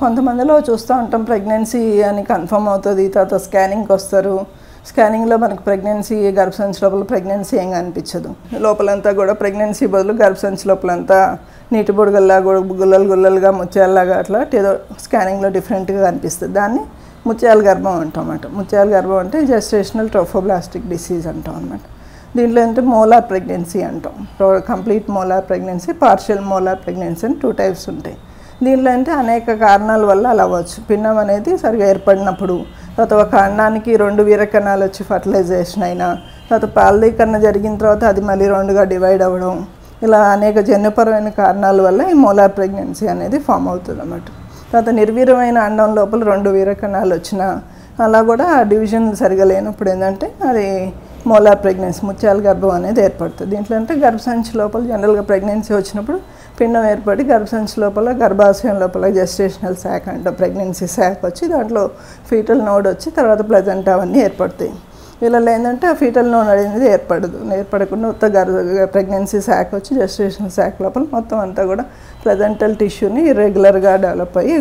కొంతమందిలో చూస్తూ ఉంటాం ప్రెగ్నెన్సీ అని కన్ఫర్మ్ అవుతుంది తర్వాత స్కానింగ్కి వస్తారు. స్కానింగ్లో మనకు ప్రెగ్నెన్సీ గర్భసంచి లోపల ప్రెగ్నెన్సీ ఏం అనిపించదు లోపలంతా కూడా ప్రెగ్నెన్సీ బదులు గర్భసంచి లోపలంతా నీటి బుడగల్లా గుల్లలు గుల్లలుగా ముత్యాలలాగా అట్లా ఏదో స్కానింగ్లో డిఫరెంట్గా కనిపిస్తుంది. దాన్ని ముత్యాల గర్భం అంటాం అన్నమాట ముత్యాల గర్భం అంటే జెస్టేషనల్ ట్రోఫోబ్లాస్టిక్ డిసీజ్ అంటాం అన్నమాట దీంట్లో ఏంటంటే మోలార్ ప్రెగ్నెన్సీ అంటాం. Complete molar pregnancy partial molar pregnancy అని టూ టైప్స్ ఉంటాయి. దీనిలో అంటే అనేక కారణాల వల్ల అలా అవ్వచ్చు. పిండం అనేది సరిగా ఏర్పడినప్పుడు తర్వాత ఒక అండానికి రెండు వీరకణాలు వచ్చి ఫర్టిలైజేషన్ అయినా తర్వాత పాలదీకరణ జరిగిన తర్వాత అది మళ్ళీ రెండుగా డివైడ్ అవ్వడం ఇలా అనేక జన్యుపరమైన కారణాల వల్ల ఈ మోలార్ ప్రెగ్నెన్సీ అనేది ఫామ్ అవుతుంది అన్నమాట తర్వాత నిర్వీరమైన అండం లోపల రెండు వీరకణాలు వచ్చినా అలా కూడా ఆ డివిజన్ సరిగా లేనప్పుడు ఏంటంటే అది మోలార్ ప్రెగ్నెన్సీ ముత్యాల గర్భం అనేది ఏర్పడుతుంది. దీంట్లో అంటే గర్భసంచి లోపల జనరల్గా ప్రెగ్నెన్సీ వచ్చినప్పుడు పిండం ఏర్పడి గర్భసంచి లోపల గర్భాశయం లోపల జెస్టేషనల్ శాఖ అంటే ప్రెగ్నెన్సీ శాఖ వచ్చి దాంట్లో ఫీటల్ నోడ్ వచ్చి తర్వాత ప్లెజెంట్ అవన్నీ ఏర్పడతాయి. వీళ్ళలో ఏంటంటే ఆ ఫీటల్ నోడ్ అనేది ఏర్పడదు. ఏర్పడకుండా ఉత్త గర్భ ప్రెగ్నెన్సీ శాఖ వచ్చి జెస్టేషన్ శాఖ లోపల మొత్తం అంతా కూడా ప్లెజెంటల్ టిష్యూని రెగ్యులర్గా డెవలప్ అయ్యి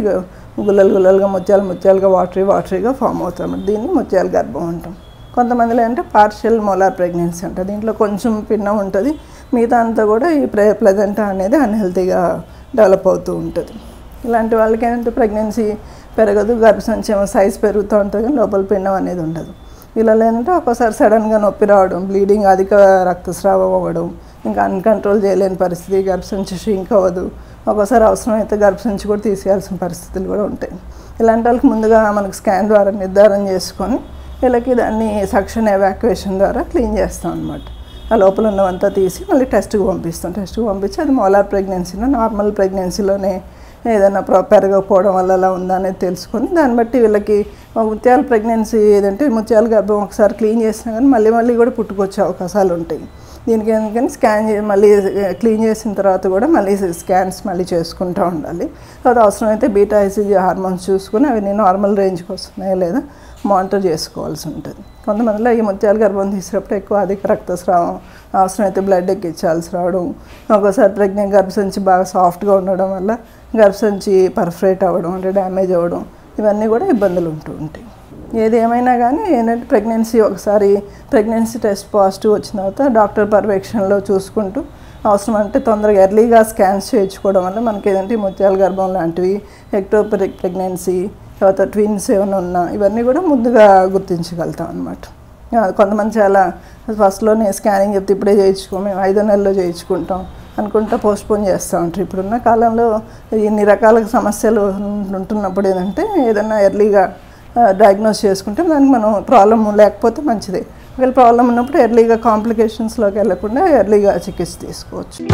గుల్లలు గుల్లలుగా ముత్యాలు ముత్యాలుగా వాటరీ వాటరీగా ఫామ్ అవుతాం. దీన్ని ముత్యాల గర్భం అంటాం. కొంతమందిలో అంటే పార్షియల్ మోలార్ ప్రెగ్నెన్సీ అంట. దీంట్లో కొంచెం పిన్నం ఉంటుంది. మిగతా అంతా కూడా ఈ ప్రె ప్లెజెంటా అనేది అన్హెల్తీగా డెవలప్ అవుతూ ఉంటుంది. ఇలాంటి వాళ్ళకి ఏంటంటే ప్రెగ్నెన్సీ పెరగదు గర్భసంచి సైజ్ పెరుగుతూ ఉంటుంది కానీ లోపల పిండం అనేది ఉండదు. వీళ్ళలో ఏంటంటే ఒక్కోసారి సడన్గా నొప్పి రావడం బ్లీడింగ్ అధిక రక్తస్రావం అవ్వడం ఇంకా అన్కంట్రోల్ చేయలేని పరిస్థితి గర్భసంచి షింక్ అవ్వదు. ఒక్కోసారి అవసరమైతే గర్భసంచి కూడా తీసేయాల్సిన పరిస్థితులు కూడా ఉంటాయి. ఇలాంటి వాళ్ళకి ముందుగా మనకు స్కాన్ ద్వారా నిర్ధారణ చేసుకొని వీళ్ళకి దాన్ని సక్షన్ ఎవాక్యుయేషన్ ద్వారా క్లీన్ చేస్తాం అనమాట ఆ లోపల ఉన్నవంతా తీసి మళ్ళీ టెస్ట్కి పంపిస్తాం. టెస్ట్కి పంపించి అది మోలార్ ప్రెగ్నెన్సీలో నార్మల్ ప్రెగ్నెన్సీలోనే ఏదైనా ప్ర- పెరగకపోవడం వల్ల అలా ఉందా అనేది తెలుసుకొని దాన్ని బట్టి వీళ్ళకి ముత్యాల ప్రెగ్నెన్సీ ఏదంటే ముత్యాల గర్భం ఒకసారి క్లీన్ చేసినా కానీ మళ్ళీ మళ్ళీ కూడా పుట్టుకొచ్చే అవకాశాలు ఉంటాయి దీనికి ఎందుకని స్కాన్ మళ్ళీ క్లీన్ చేసిన తర్వాత కూడా మళ్ళీ స్కాన్స్ మళ్ళీ చేసుకుంటూ ఉండాలి. తర్వాత అవసరమైతే బీటా ఐసీజీ హార్మోన్స్ చూసుకుని అవి నార్మల్ రేంజ్కి వస్తున్నాయా లేదా మానిటర్ చేసుకోవాల్సి ఉంటుంది. కొంతమందిలో ఈ ముత్యాల గర్భం తీసినప్పుడు ఎక్కువ అధిక రక్తస్రావం అవసరమైతే బ్లడ్ ఎక్కించాల్సి రావడం ఒక్కోసారి ప్రెగ్నెంట్ గర్భసంచి బాగా సాఫ్ట్గా ఉండడం వల్ల గర్భసంచి పర్ఫరేట్ అవ్వడం అంటే డ్యామేజ్ అవ్వడం ఇవన్నీ కూడా ఇబ్బందులు ఉంటూ ఉంటాయి. ఏది ఏమైనా కానీ ఏంటంటే ప్రెగ్నెన్సీ ఒకసారి ప్రెగ్నెన్సీ టెస్ట్ పాజిటివ్ వచ్చిన తర్వాత డాక్టర్ పర్యవేక్షణలో చూసుకుంటూ అవసరం అంటే తొందరగా ఎర్లీగా స్కాన్స్ చేయించుకోవడం వల్ల మనకి ఏదంటే ముత్యాల గర్భం లాంటివి ఎక్టోపెరిక్ ప్రెగ్నెన్సీ తర్వాత ట్విన్స్ ఏమైనా ఉన్నా ఇవన్నీ కూడా ముందుగా గుర్తించగలుగుతాం అనమాట కొంతమంది చాలా ఫస్ట్లోనే స్కానింగ్ చెప్తే ఇప్పుడే చేయించుకో మేము ఐదో నెలల్లో చేయించుకుంటాం అనుకుంటా పోస్ట్పోన్ చేస్తూ ఉంటారు. ఇప్పుడున్న కాలంలో ఇన్ని రకాల సమస్యలు ఉంటున్నప్పుడు ఏంటంటే ఏదైనా ఎర్లీగా డయాగ్నోస్ చేసుకుంటే దానికి మనం ప్రాబ్లం లేకపోతే మంచిదే. ఒకవేళ ప్రాబ్లం ఉన్నప్పుడు ఎర్లీగా కాంప్లికేషన్స్లోకి వెళ్ళకుండా ఎర్లీగా చికిత్స తీసుకోవచ్చు.